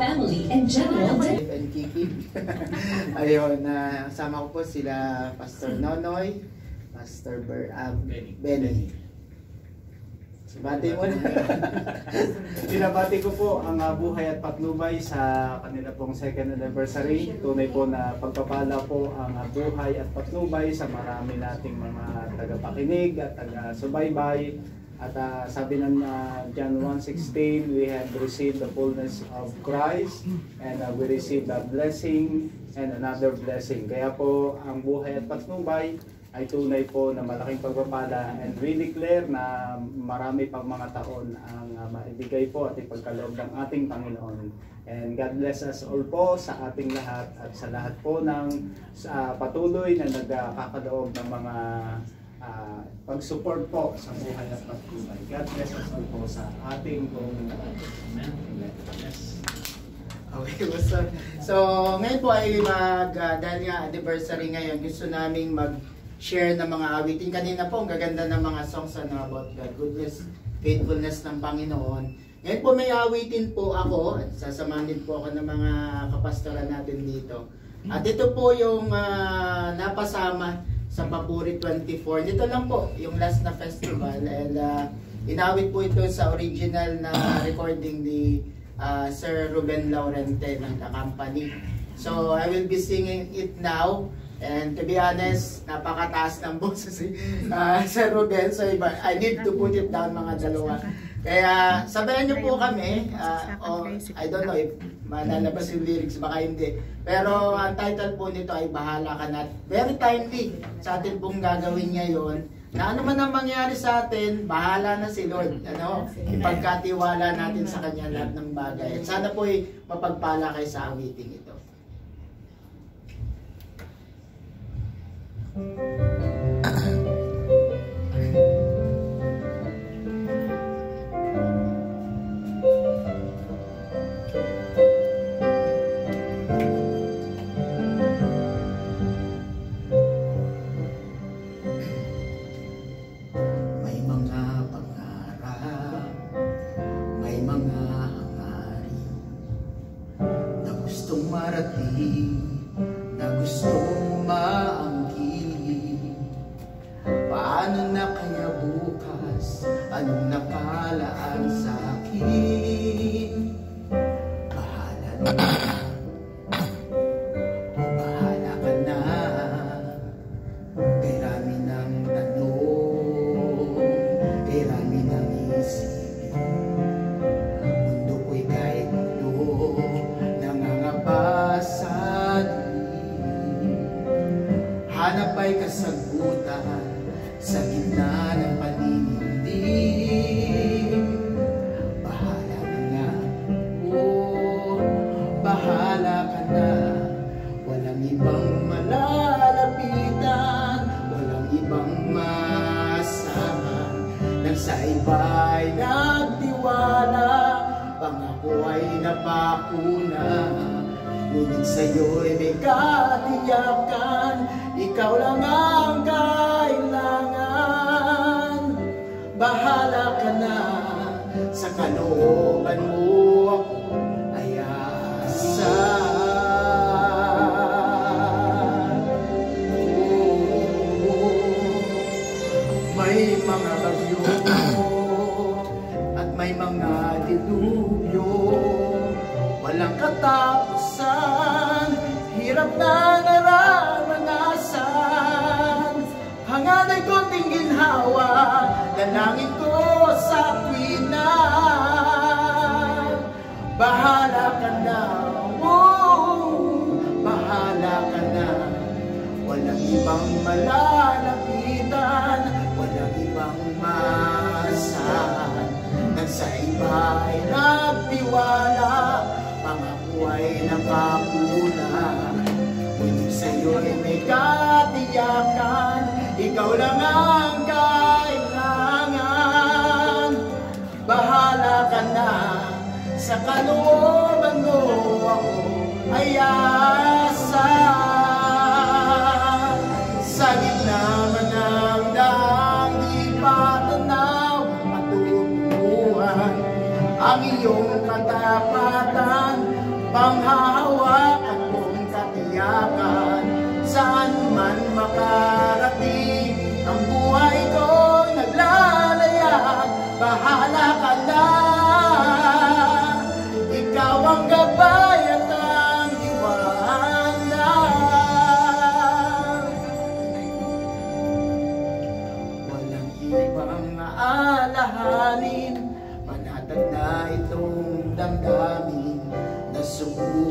family, and general and Kiki. Ayun, na sama ko po sila Pastor Nonoy, Pastor Ber, ah, Benny. Benny. Bati mo na. Binabati ko po ang ah, buhay at patnubay sa kanila pong second anniversary. Tunay po na pagpapala po ang ah, buhay at patnubay sa marami nating mga tagapakinig at taga-subaybay. At ah, sabi ng ah, John 1.16, we have received the fullness of Christ and ah, we received a blessing and another blessing. Kaya po ang buhay at patnubay ay tunay po na malaking pagpapala and we declare na marami pang mga taon ang uh, maibigay po at ipagkaloob ng ating Panginoon. And God bless us all po sa ating lahat at sa lahat po ng sa patuloy na nagkakadoob ng mga uh, pag-support po sa buhay at pagtulay. God bless us all po sa ating pong Amen. Yes. Okay, what's up? So, ngayon po ay mag, uh, dahil nga anniversary ngayon, gusto naming mag-share ng mga awitin. Kanina po, ang gaganda ng mga songs ano, about God, goodness, faithfulness ng Panginoon. Ngayon po may awitin po ako, at sasamahan po ako ng mga kapastoran natin dito. At ito po yung uh, napasama sa Papuri 24. Dito lang po, yung last na festival. And uh, inawit po ito sa original na recording ni uh, Sir Ruben Laurente ng The Company. So, I will be singing it now. And to be honest, napakataas ng boses si uh, Sir Ruben. So, I need to put it down mga dalawa. Kaya, sabayan niyo po kami. Uh, oh, I don't know if malalabas yung lyrics, baka hindi. Pero ang title po nito ay Bahala Ka Na. Very timely sa atin pong gagawin ngayon na ano man ang mangyari sa atin, bahala na si Lord. Ano? Ipagkatiwala natin sa Kanya lahat ng bagay. At sana po ay mapagpala kayo sa awiting ito. May gustong marating, na gustong maangkin. Paano na kaya bukas, anong nakalaan sa akin? Bahala na, ay kasagutan sa gitna ng paninindig. Bahala ka na, oh, bahala ka na. Walang ibang malalapitan, walang ibang masahan. Nang sa iba'y nagtiwala, pangako ay napakuna. Ngunit sa'yo'y may katiyakan, ikaw lang ang kailangan. Bahala ka na, sa kalooban mo Walang katapusan, hirap na nararanasan. Hanganay konting ginhawa, dalangin ko sa tuwina Bahala ka na, oh, bahala ka na. Walang ibang malalapitan, walang ibang masahan. Nang sa iba ay nagtiwala, panghahawakan mong katiyakan saan man makarating ang buhay ko naglalaya bahala ka na. Ikaw ang gabay at ang iwanan walang ibang aalahanin panatag na itong damdamin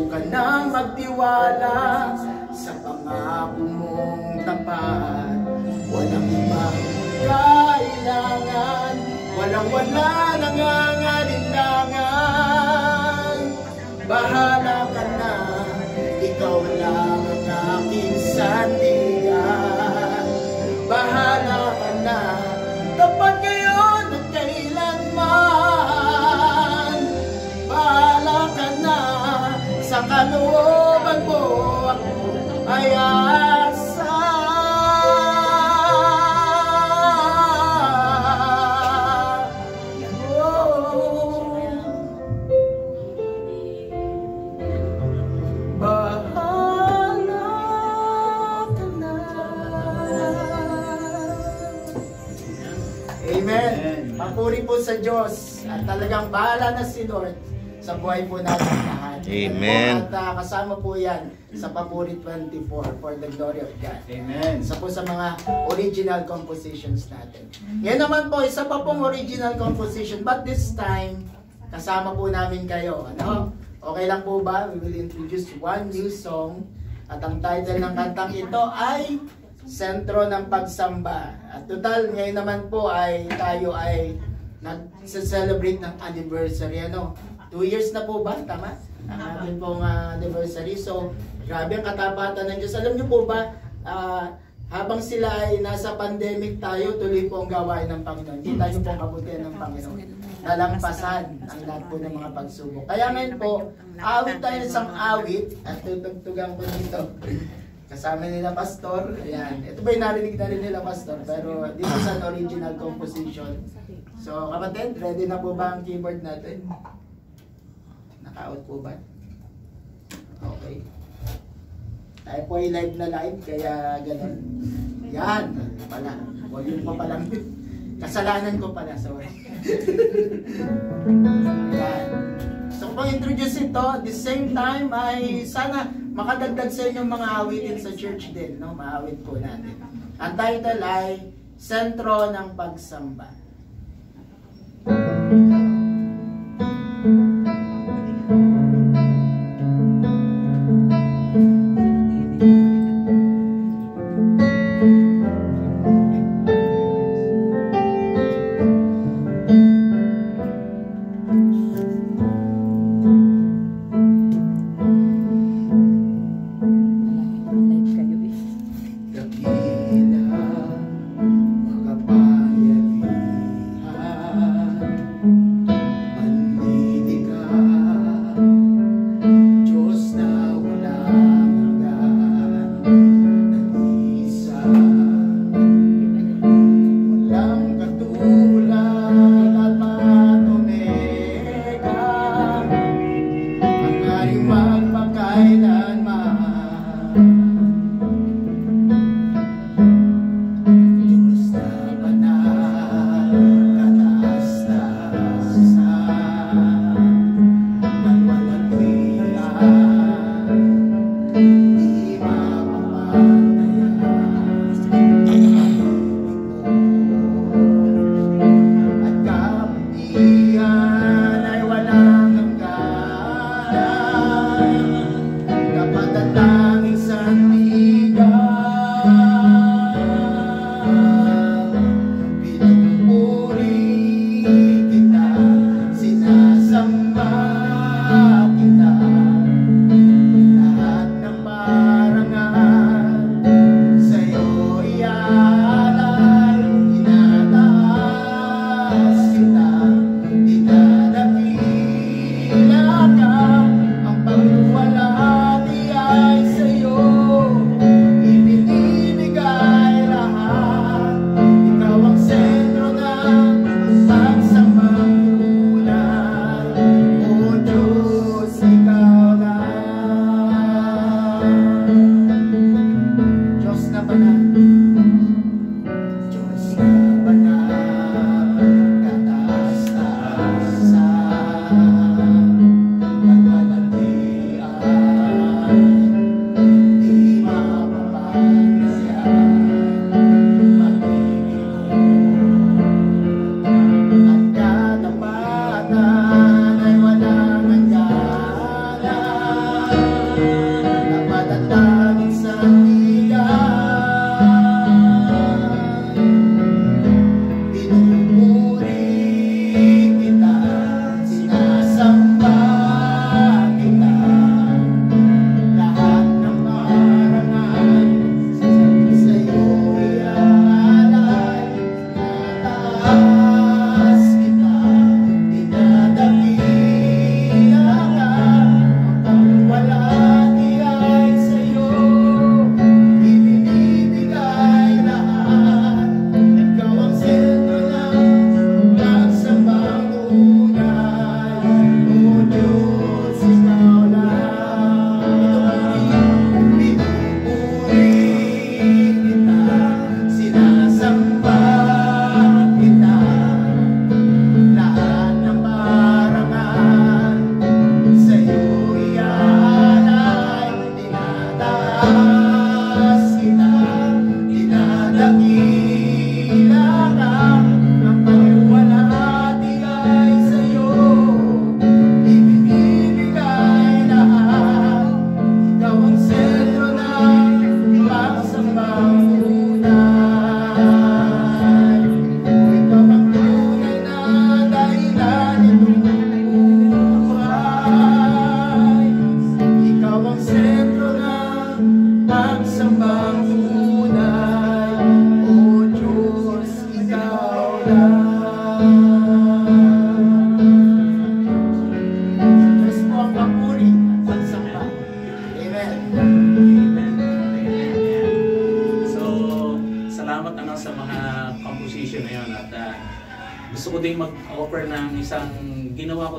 Nasubukan na magtiwala sa pangako mong tapat. Walang ibang kailangan Walang wala nangangalinlangan. Bahala ka na, ikaw lang ang aking sandigan kalooban mo ay asa Bahala ka na. Amen. Papuri po sa Diyos. At talagang bahala na si Lord sa buhay po natin lahat. Amen. At uh, kasama po yan sa Papuri 24 for the glory of God. Amen. Isa po sa mga original compositions natin. Yan naman po, isa pa pong original composition. But this time, kasama po namin kayo. Ano? Okay lang po ba? We will introduce one new song. At ang title ng kantang ito ay Sentro ng Pagsamba. At total, ngayon naman po ay tayo ay nag-celebrate ng anniversary. Ano? Two years na po ba? Tama? Ang ating pong ah, anniversary. So, grabe ang katapatan ng Diyos. Alam niyo po ba, ah, habang sila ay nasa pandemic tayo, tuloy po ang gawain ng Panginoon. Kita niyo po ang kabutihan ng Panginoon. Nalampasan ang lahat po ng mga pagsubok. Kaya ngayon po, awit tayo isang awit at tutugtugan ko dito. Kasama nila Pastor. Ayan. Ito ba yung narinig na rin nila Pastor? Pero dito sa original composition. So, kapatid, ready na po ba ang keyboard natin? Naka-out po ba? Okay. Tayo po ay live na live, kaya ganun. Yan, pala. Volume pa pala. Kasalanan ko pala, sorry. Yan. So kung introduce ito, the same time ay sana makadagdag sa inyong mga awitin sa church din, no? Maawit po natin. Ang title ay Sentro ng Pagsamba. Dakila,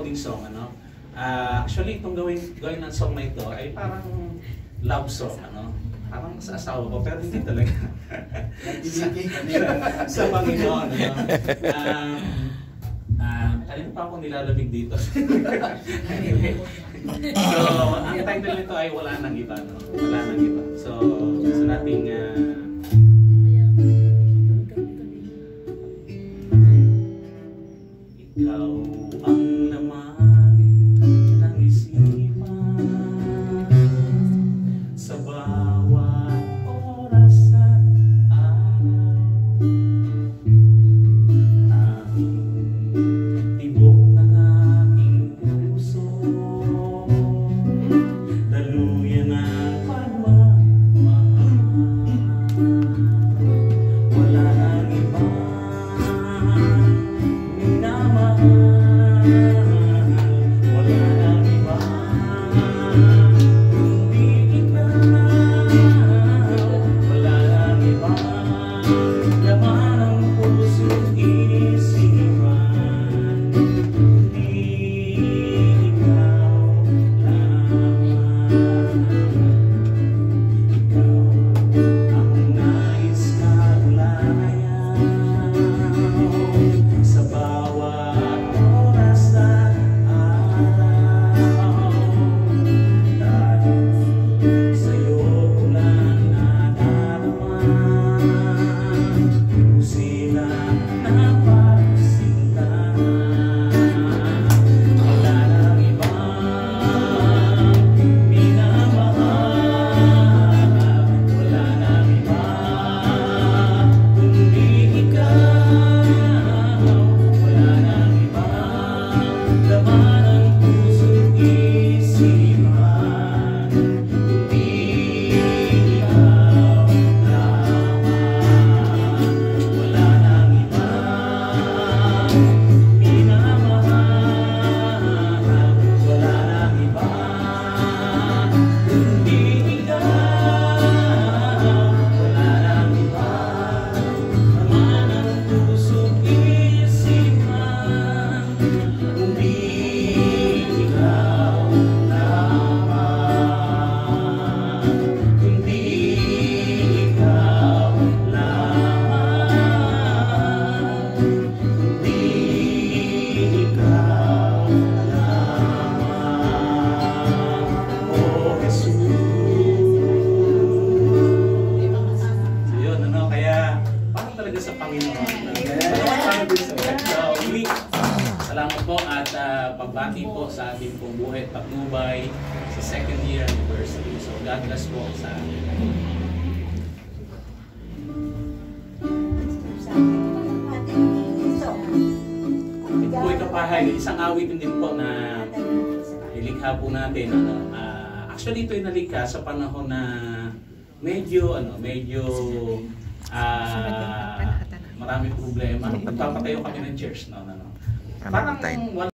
ko din song, ano. Ah, actually, itong gawin, gawin ng song na ito ay parang love song, ano. Parang sa asawa ko, pero hindi talaga. Nagdidiki. sa Panginoon, ano. Um, um, kanina pa ako nilalamig dito. anyway, so, ang title nito ay Wala Nang Iba, no? Wala Nang Iba. So, gusto nating ah, Ikaw laman ng at ah, pagbati po sa ating pong buhay at patnubay sa second year anniversary. So, God bless po sa atin. Ito po ikapahay, isang awitin din po na nilikha po natin. Ano, ah, actually, ito ay nalikha sa panahon na medyo, ano, medyo ah marami problema. Nagpapatayo kami ng church. No, no, no. Parang